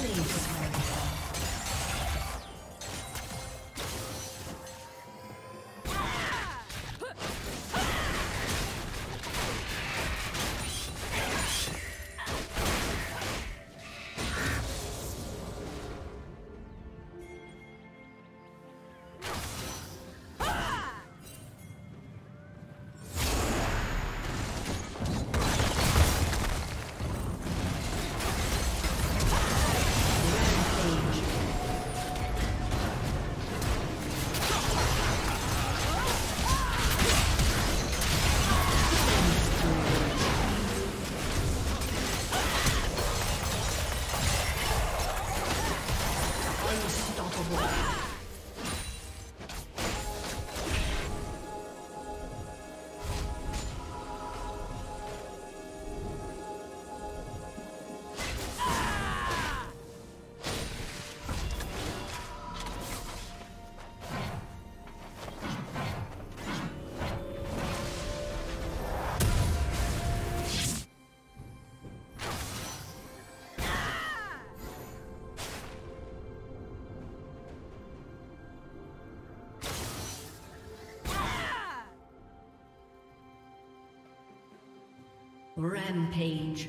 Killing spree. Rampage.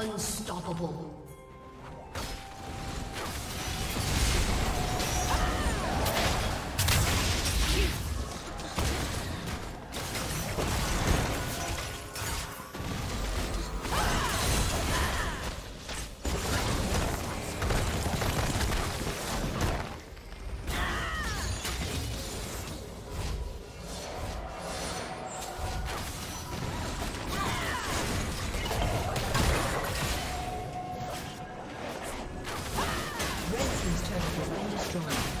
Team's turret has been destroyed.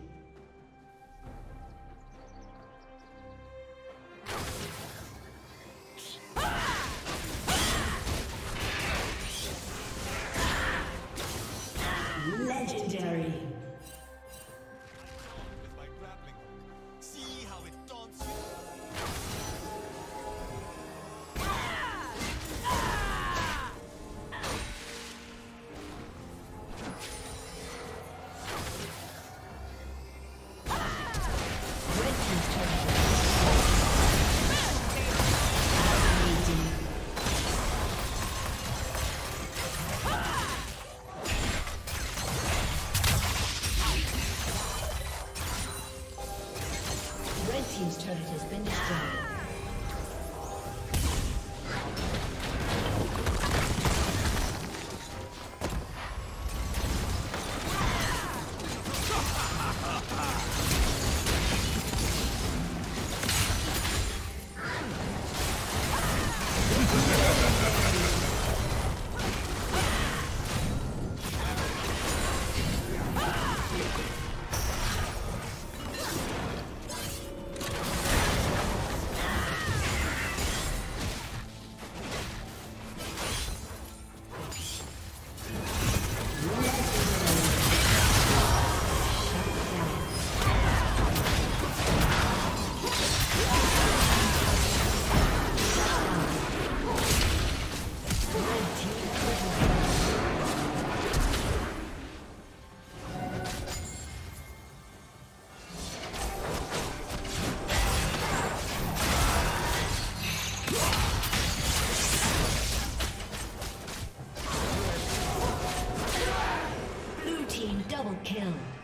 kill.